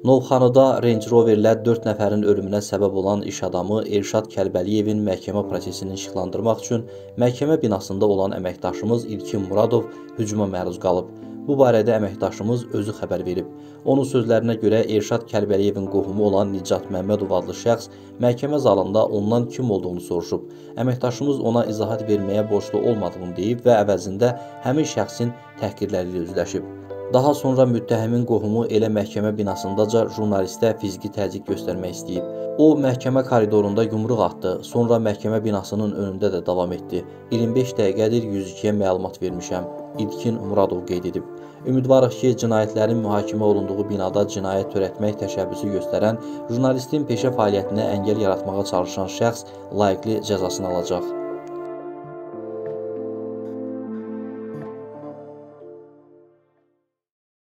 Novxanıda Range Roverlə 4 nəfərin ölümünə səbəb olan iş adamı Elşad Kəlbəliyevin məhkəmə prosesini işıqlandırmaq üçün məhkəmə binasında olan əməkdaşımız İlkin Muradov hücuma məruz qalıb. Bu barədə əməkdaşımız özü xəbər verib. Onun sözlərinə görə Elşad Kəlbəliyevin qohumu olan Nicat Məmmədov adlı şəxs məhkəmə zalında ondan kim olduğunu soruşub. Əməkdaşımız ona izahat verməyə borclu olmadığını deyib və əvəzində həmin şəxsin təhqirləri ilə üzləşib. Daha sonra müttəhimin qohumu elə məhkəmə binasındaca jurnalistə fiziki təzyiq göstərmək istəyib. O, məhkəmə koridorunda yumruq atdı, sonra məhkəmə binasının önündə də davam etdi. 25 dəqiqədir 102-yə məlumat vermişəm, İlkin Muradov qeyd edib. Ümidvarıq ki, cinayətlərin mühakimə olunduğu binada cinayət törətmək təşəbbüsü göstərən, jurnalistin peşə fəaliyyətinə əngəl yaratmağa çalışan şəxs layiqli cəzasını alacaq.